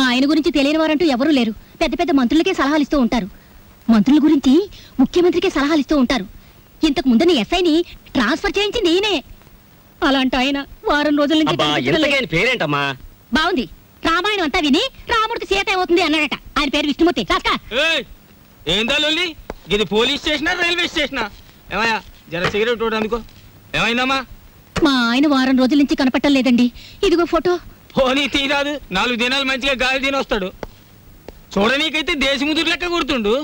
మా ఆయన గురించి తెలియని వారంటూ ఎవరూ లేరు. పెద్ద పెద్ద మంత్రులకే సలహాలు ఇస్తూ ఉంటారు. మంత్రుల గురించి ముఖ్యమంత్రికి సలహాలు ఇస్తూ ఉంటారు. ఇంతకు ముందు నీ ఎస్ఐని ట్రాన్స్ఫర్ చేయించింది ఈయనే అలాంటి ఆయన వారం రోజుల నుంచి పేరేంటమ్మా? బాగుంది. రామాయణం అంతా విని రాముడికి సీత ఏమవుతుంది అన్నాడట. ఆయన పేరు విష్ణుమూర్తి. రాస్కా ఏయ్, ఏందా లొల్లి? ఇది పోలీస్ స్టేషనా రైల్వే స్టేషనా? ఏమయ్యా జర సిగరెట్ ఏమైందమ్మా? మా ఆయన వారం రోజుల నుంచి కనపట్టం లేదండి. ఇదిగో ఫోటో. పోనీ తీరాదు నాలుగు దినాలు మంచిగా గాలి తిని వస్తాడు. చూడనీకైతే దేశముదురు లెక్క గుర్తుండు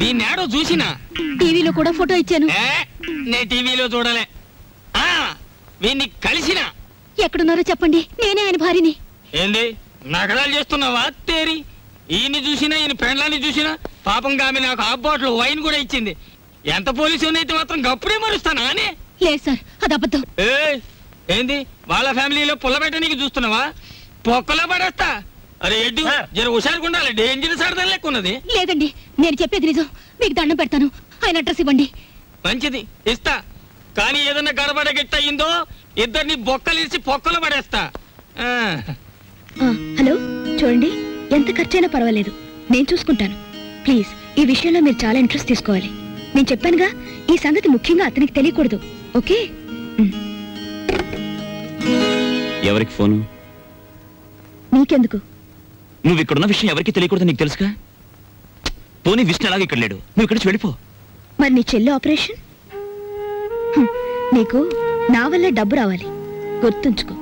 దీన్ని ఏడో చూసినా? టీవీలో కూడా ఫోటో ఇచ్చాను. ఏ, నే టీవీలో చూడలే. ఆ వీన్ని కలిసినా? ఎక్కడున్నారో చెప్పండి. నేనే ఆయన భార్యని. ఏంది? నగరాలు చేస్తున్నావా? తేరి. ఈయన్ని చూసినా ఈయన పెండ్లాన్ని చూసినా పాపం ఆమె నాకు హాఫ్ బాటిల్ వైన్ కూడా ఇచ్చింది. ఎంత పోలీసు అయితే మాత్రం గప్పుడే మరుస్తానా అని? లేదు సార్ అది అబద్ధం. ఏంది? వాళ్ళ ఫ్యామిలీలో పుల్ల నీకు చూస్తున్నావా? పొక్కలో పడేస్తా. అరే ఎడ్డు జర హుషారుగా ఉండాలి. డేంజరస్ ఆడదాని లెక్క ఉన్నది. లేదండి నేను చెప్పేది నిజం. మీకు దండం పెడతాను. ఆయన అడ్రస్ ఇవ్వండి. మంచిది ఇస్తా. కానీ ఏదన్నా గడబడ గిట్ట అయిందో ఇద్దరిని బొక్కలిసి పొక్కలో పడేస్తా. హలో చూడండి ఎంత ఖర్చైనా పర్వాలేదు. నేను చూసుకుంటాను. ప్లీజ్ ఈ విషయంలో మీరు చాలా ఇంట్రెస్ట్ తీసుకోవాలి. నేను చెప్పానుగా ఈ సంగతి ముఖ్యంగా అతనికి తెలియకూడదు. ఓకే? ఎవరికి ఫోను? నీకెందుకు? నువ్వు ఇక్కడున్న విషయం ఎవరికి తెలియకూడదు నీకు తెలుసుగా? పోనీ విష్ణు అలాగే ఇక్కడ లేడు. నువ్వు ఇక్కడి వెళ్ళిపో. మరి నీ చెల్లి ఆపరేషన్? నీకు నా వల్ల డబ్బు రావాలి. గుర్తుంచుకో.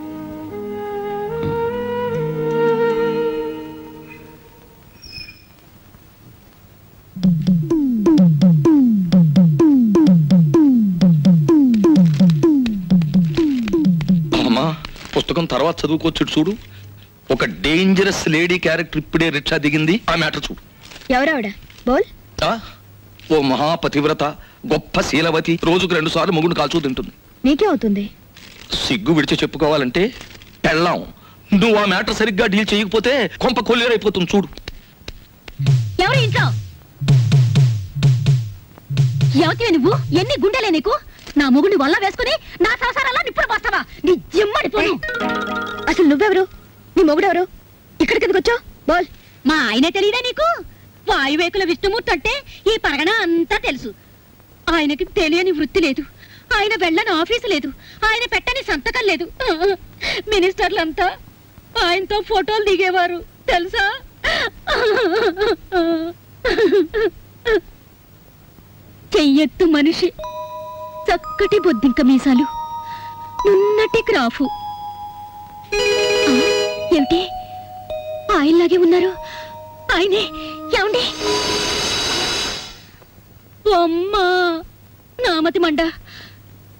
తర్వాత చదువుకోవచ్చు చూడు. ఒక డేంజరస్ లేడీ క్యారెక్టర్ ఇప్పుడే రిక్షా దిగింది. ఆ మ్యాటర్ చూడు. ఎవరావిడ? బోల్? ఓ మహాపతివ్రత గొప్ప శీలవతి రోజుకు రెండు సార్లు మొగుడు కాల్చూ తింటుంది. నీకే అవుతుంది సిగ్గు విడిచి చెప్పుకోవాలంటే పెళ్ళాం. నువ్వు ఆ మ్యాటర్ సరిగ్గా డీల్ చేయకపోతే కొంప కొల్లేరైపోతుంది చూడు. ఎవరు ఇంట్లో? ఎవతివే నువ్వు? ఎన్ని గుండెలే నీకు? నా మొగుడిని వల్ల వేసుకుని నా సంసారాల్లో నిప్పుడు పోస్తావా? నీ జిమ్మడిపోను అసలు నువ్వెవరు? నీ మొగుడెవరు? ఇక్కడికి వచ్చావు? బోల్. మా ఆయనే తెలియదా నీకు? వాయువేకుల విష్ణుమూర్తి అంటే ఈ పరగణ అంతా తెలుసు. ఆయనకి తెలియని వృత్తి లేదు. ఆయన వెళ్ళని ఆఫీసు లేదు. ఆయన పెట్టని సంతకం లేదు. మినిస్టర్లంతా ఆయనతో ఫోటోలు దిగేవారు. తెలుసా? చెయ్యెత్తు మనిషి. చక్కటి బొద్దింక మీసాలు. నున్నటి క్రాఫు. ఏమిటి? ఆయనలాగే ఉన్నారు? ఆయనే? ఏమండి? అమ్మా! నామతి మండ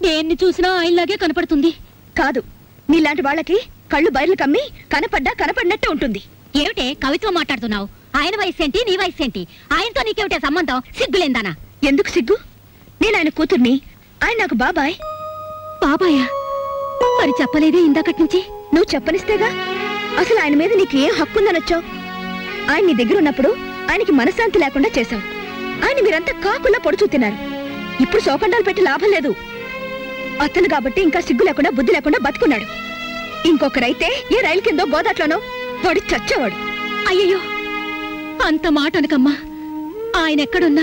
దేన్ని చూసినా ఆయనలాగే కనపడుతుంది. కాదు నీలాంటి వాళ్ళకి కళ్ళు బయర్లు కమ్మి కనపడ్డా కనపడినట్టే ఉంటుంది. ఏమిటే? కవిత్వం మాట్లాడుతున్నావు. ఆయన వయసు ఏంటి నీ వయసు ఏంటి ఆయనతో నీకేమిటే సంబంధం? సిగ్గులేందానా? ఎందుకు సిగ్గు? నేను ఆయన కూతుర్ని ఆయన నాకు బాబాయ్. బాబాయా? మరి చెప్పలేదే ఇందాకటి నుంచి? నువ్వు చెప్పనిస్తేగా? అసలు ఆయన మీద నీకు ఏం హక్కు ఉందనొచ్చావు ఆయన నీ దగ్గర ఉన్నప్పుడు ఆయనకి మనశ్శాంతి లేకుండా చేశావు. ఆయన మీరంతా కాకుల్లా పొడుచూ తిన్నారు ఇప్పుడు శోకండాలు పెట్టి లాభం లేదు. అతను కాబట్టి ఇంకా సిగ్గు లేకుండా బుద్ధి లేకుండా బతుకున్నాడు. ఇంకొకరైతే ఏ రైలు కిందో గోదాట్లోనో వాడు చచ్చేవాడు. అయ్యయ్యో! అంత మాట అనకమ్మా. ఆయన ఎక్కడున్నా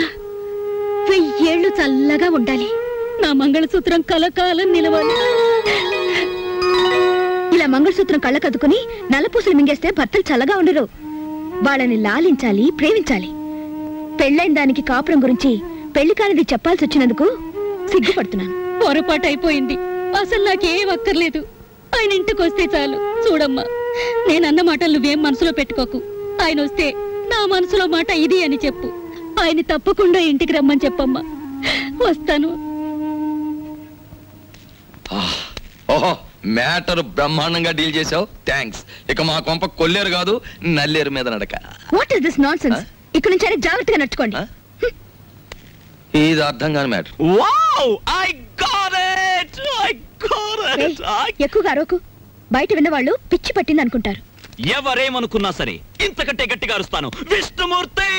వెయ్యేళ్ళు చల్లగా ఉండాలి. నా మంగళసూత్రం కలకాలం నిలవాలి. ఇలా మంగళసూత్రం కళ్ళకద్దుకుని నల్లపూసలు మింగేస్తే భర్తలు చల్లగా ఉండరు. వాళ్ళని లాలించాలి ప్రేమించాలి. పెళ్ళైన దానికి కాపురం గురించి పెళ్ళి కానిది చెప్పాల్సి వచ్చినందుకు సిగ్గుపడుతున్నాను. పొరపాటు అయిపోయింది. అసలు నాకేం అక్కర్లేదు. ఆయన ఇంటికి వస్తే చాలు. చూడమ్మా నేనన్న మాటలు నువ్వేం మనసులో పెట్టుకోకు. ఆయన వస్తే నా మనసులో మాట ఇది అని చెప్పు. ఆయన తప్పకుండా ఇంటికి రమ్మని చెప్పమ్మా. వస్తాను. ఓహో మ్యాటర్ బ్రహ్మాండంగా డీల్ చేసావు థ్యాంక్స్. ఇక మా కొంప కొల్లేరు కాదు నల్లేరు మీద నడక. What is this nonsense ఇక్కడ నుంచి జాగ్రత్తగా నడుచుకోండి. ఇది అర్థం కాని matter. Wow I got it I got it ఎక్కువగా అరవకు. బయట విన్నవాళ్ళు పిచ్చి పట్టింది అనుకుంటారు. ఎవరేమనుకున్నా సరే ఇంతకంటే గట్టిగా అరుస్తాను. విష్ణుమూర్తి!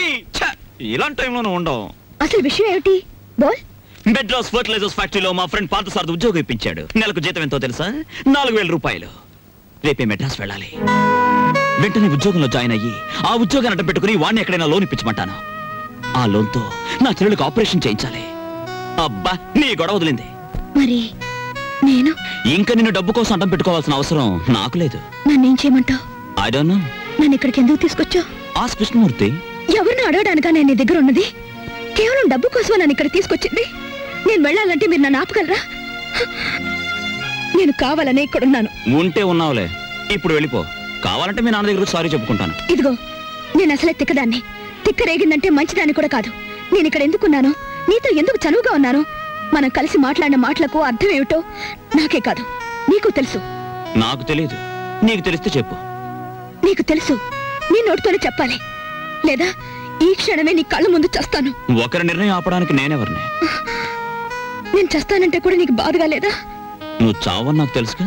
ఇలాంటి టైంలోనూ ఉండవు. అసలు విషయం ఏమిటి? బోల్? మెడ్రాస్ ఫర్టిలైజర్స్ ఫ్యాక్టరీలో మా ఫ్రెండ్ పార్థసారథి ఉద్యోగం ఇప్పించాడు. నెలకు జీతం ఎంతో తెలుసా? నాలుగు వేల రూపాయలు. రేపే మెడ్రాస్ వెళ్ళాలి. వెంటనే ఉద్యోగంలో జాయిన్ అయ్యి ఆ ఉద్యోగాన్ని అడ్డం పెట్టుకుని వాడిని ఎక్కడైనా లోన్ ఇప్పించమంటాను. ఆ లోన్తో నా చెల్లెలకు ఆపరేషన్ చేయించాలి. అబ్బా నీ గొడవ వదిలింది. మరి నేను? ఇంకా నిన్ను డబ్బు కోసం అడ్డం పెట్టుకోవాల్సిన అవసరం నాకు లేదు. నన్నేం చేయమంటావు? ఐ డోంట్ నో నన్ను ఇక్కడికి ఎందుకు తీసుకొచ్చావు? ఆస్ కృష్ణమూర్తి ఎవరిని అడగడానికా నేను నీ దగ్గర ఉన్నది? కేవలం డబ్బు కోసమే నన్ను ఇక్కడ తీసుకొచ్చింది? నేను వెళ్ళాలంటే మీరు నన్ను ఆపగలరా? నేను కావాలనే ఇక్కడున్నాను. ఉంటే ఉన్నావులే. ఇప్పుడు వెళ్ళిపో. కావాలంటే మీ నాన్న దగ్గర సారీ చెప్పుకుంటాను. ఇదిగో నేను అసలే తిక్కదాన్ని. తిక్క రేగిందంటే మంచిదాన్ని కూడా కాదు. నేను ఇక్కడ ఎందుకున్నాను నీతో ఎందుకు చనువుగా ఉన్నాను? మనం కలిసి మాట్లాడిన మాటలకు అర్థం ఏమిటో నాకే కాదు. నీకు తెలుసు. నాకు తెలియదు. నీకు తెలిస్తే చెప్పు. నీకు తెలుసు. నీ నోటితోనే చెప్పాలి. లేదా ఈ క్షణమే నీ కళ్ళ ముందు చస్తాను. ఒకరి నిర్ణయం ఆపడానికి నేనెవరిని? నేను చస్తానంటే కూడా నీకు బాధగా లేదా? నువ్వు చావని నాకు తెలుసుగా?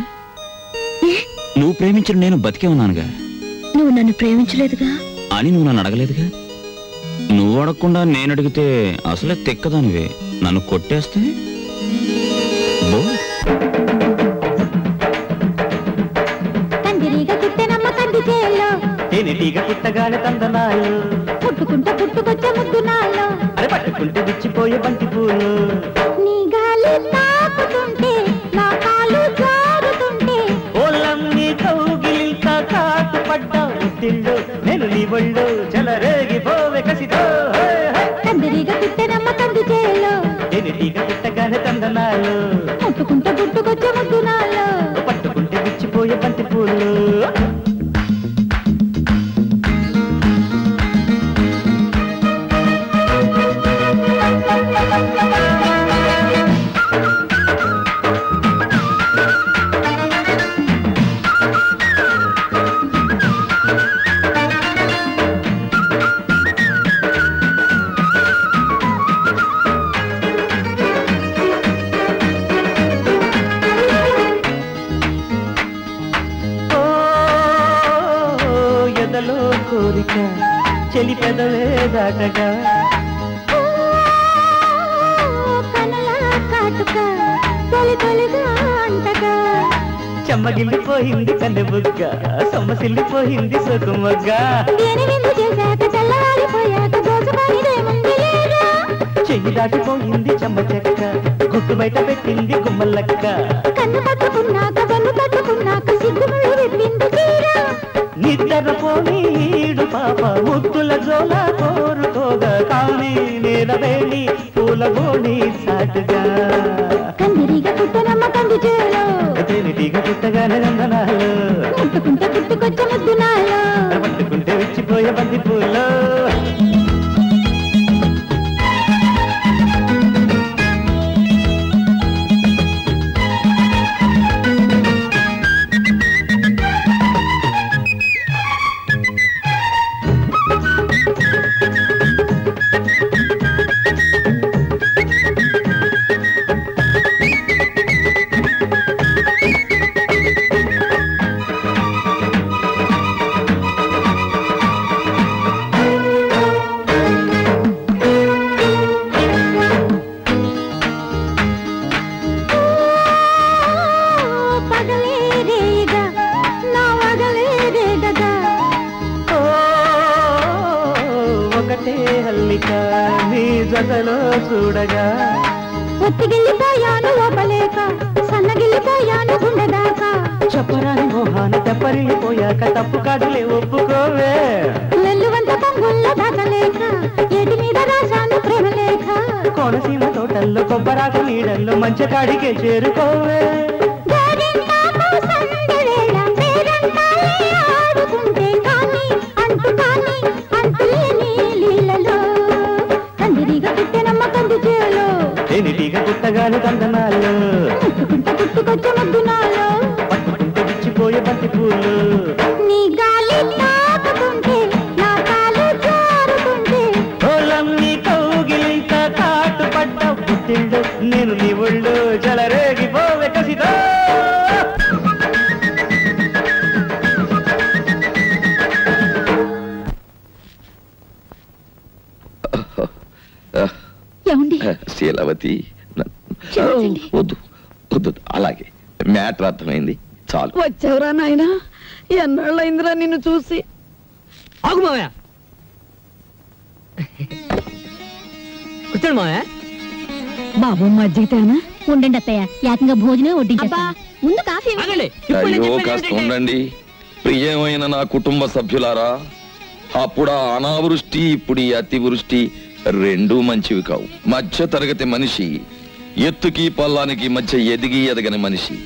నువ్వు ప్రేమించిన నేను బతికే ఉన్నానుగా? నువ్వు నన్ను ప్రేమించలేదుగా? అని నువ్వు నన్ను అడగలేదుగా? నువ్వు అడగకుండా నేను అడిగితే అసలే తెక్కదానివే. నన్ను కొట్టేస్తే? బో. తేనెటీగ పుట్టగానే తందనాలు పుట్టుకుంట పుట్టుకొచ్చే ముద్దు నాలో అరే పట్టుకుంటే విచ్చిపోయే బంతి పుట్టుకుంట గుట్టుకు పెదవే దాటగా కనలా కాటుక తొలి తొలిగా అంటగా చెమ్మగిల్లిపోయింది కన్నెబుగ్గ సొమ్మసిల్లిపోయింది సొకుమొగ్గ చెయ్యి దాటిపోయింది చెమ్మ చెక్క గుట్టు బయట పెట్టింది గుమ్మలక్క. నిద్ర పోనీడు పాప ముద్దుల గోడి సాటుగా. కందిరీగ పుట్టనమ్మ కంది చేలో. తేనెటీగ పుట్టగానే నందనాలు ముట్టుకుంటే పుట్టుకొచ్చే ముద్దు నాలో. పట్టుకుంటే విచ్చిపోయే బంతి పూలు ఒకటే హల్లిక నీ జతలో చూడగా. ఒత్తిగిల్లిపోయాను లోపలేక సన్నగిల్లిపోయాను గుండెదాకా. చెప్పరాని మోహాన తెప్పరిల్లిపోయాక తప్పు కాదులే ఒప్పుకోవే. వెల్లువంత పొంగుల్ల దాచలేక ఏటి మీద రాశాను ప్రేమ లేఖ కోనసీమ తోటల్లో కొబ్బరాకు నీడల్లో మంచి కాడికే చేరుకోవే. గోరింటాకు సందెవేళ పేరంటాలే పుట్టగానే దందనాలు ముట్టుకుంట పుట్టుకొచ్చే ముద్దు నాలో పట్టుకుంటే విచ్చిపోయే బంతి పూలు. నీ గాలి తాకుతుంటే నా కాలు జారుతుంటే. కౌగిలింత పుట్టిండు నీ పదండి వద్దు వద్దు అలాగే. మ్యాటర్ అర్థమైంది. చాలు. వచ్చావురా నాయనా? ఎన్నాళ్ళైందిరా నిన్ను చూసి? ఆగు మావయ్య. కూర్చోండి మావయ్య. బాబు మజ్జిగ తేనా ఉండండి అత్తయ్య. ఏకంగా భోజనం వడ్డించేస్తా ముందు కాఫీ ఆగండి. ఇప్పుడు నేను అయ్యో చెప్పేది కాస్త ఉండండి. ప్రియమైన నా కుటుంబ సభ్యులారా అప్పుడు ఆ అనావృష్టి ఇప్పుడు ఈ అతివృష్టి. రెండూ మంచివి కావు. మధ్య తరగతి మనిషి ఎత్తుకి పల్లానికి మధ్య ఎదిగి ఎదగని మనిషి.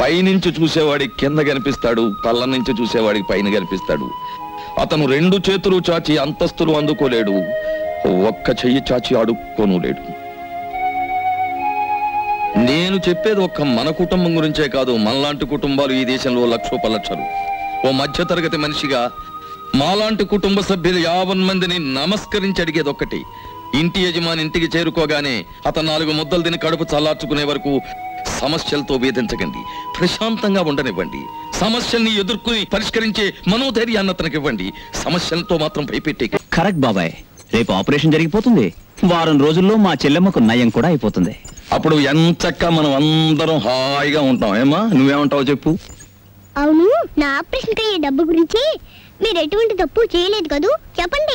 పైనుంచి చూసేవాడికి కింద కనిపిస్తాడు పల్ల నుంచి చూసేవాడికి పైన కనిపిస్తాడు. అతను రెండు చేతులు చాచి అంతస్తులు అందుకోలేడు ఒక్క చెయ్యి చాచి ఆడుకోనులేడు. లేడు నేను చెప్పేది ఒక్క మన కుటుంబం గురించే కాదు మనలాంటి కుటుంబాలు ఈ దేశంలో లక్షోపలక్షలు. ఓ మధ్య తరగతి మనిషిగా మాలాంటి కుటుంబ సభ్యులు యావన్ మందిని నమస్కరించి అడిగేది ఒక్కటి. ఇంటి యజమాని ఇంటికి చేరుకోగానే అతను నాలుగు ముద్దలు తిని కడుపు చల్లార్చుకునే వరకు సమస్యలతో వేధించకండి. ప్రశాంతంగా ఉండనివ్వండి. సమస్యల్ని ఎదుర్కొని పరిష్కరించే మనోధైర్యాన్ని అతనికి ఇవ్వండి. సమస్యలతో మాత్రం భయపెట్టే కరెక్ట్ బాబాయ్. రేపు ఆపరేషన్ జరిగిపోతుంది. వారం రోజుల్లో మా చెల్లెమ్మకు నయం కూడా అయిపోతుంది. అప్పుడు ఎంచక్క మనం అందరం హాయిగా ఉంటాం. ఏమా నువ్వేమంటావు చెప్పు. అవును నా ఆపరేషన్ అయ్యే డబ్బు గురించి మీరు ఎటువంటి తప్పు చేయలేదు కదూ? చెప్పండి.